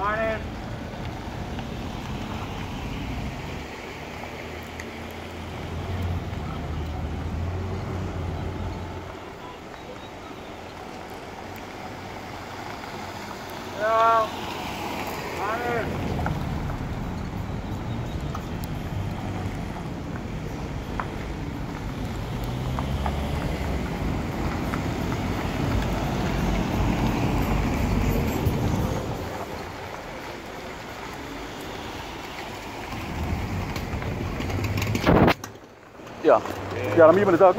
Morning. Hello. Morning. Ja, ja dan hier met het dat.